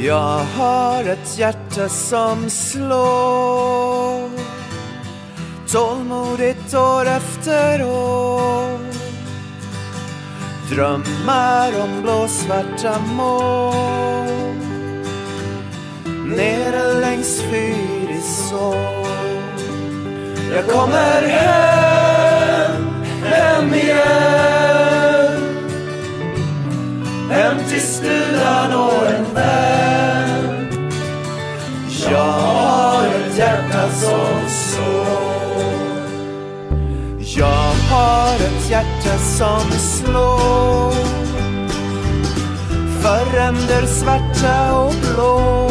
Jag har ett hjärta som slår. Tålmodigt år efter år. Drömmar om blåsvarta moln Nere längs Fyrisån. Jag kommer hem, till stugan och en vän. Jag har ett hjärta som slår. Jag har ett hjärta som slår. För ränder svarta och blå.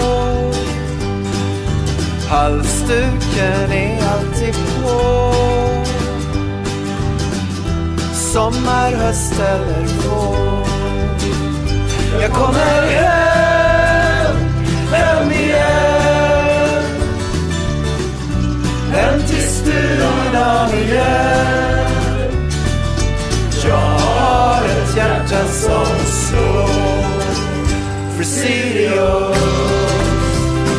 Halsduken är alltid på. Sommar, höst eller vår. Jag kommer hem, hem igen. Hem till stugan igen. Jag har ett hjärta som slår. För Sirius,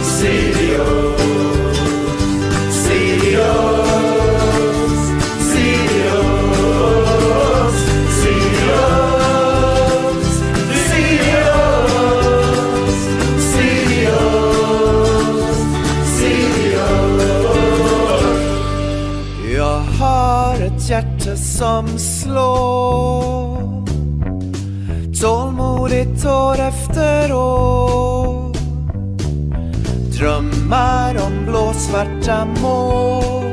Sirius, Sirius, ett hjärta som slår. Tålmodigt år efter år. Drömmar om blåsvarta mål.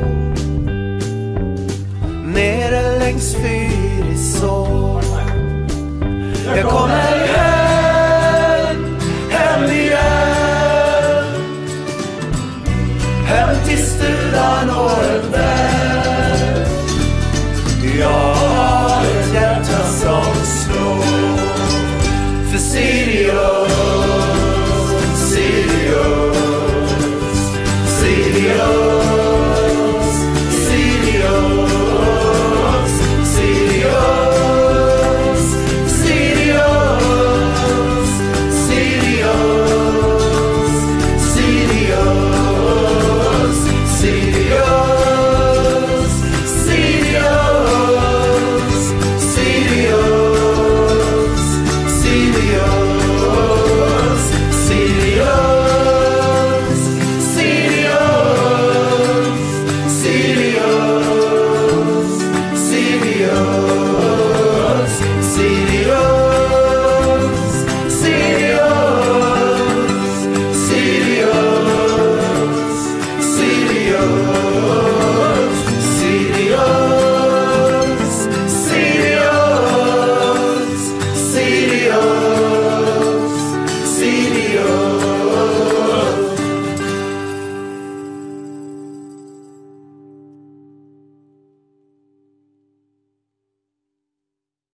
Nere längs fyrig sår Jag kommer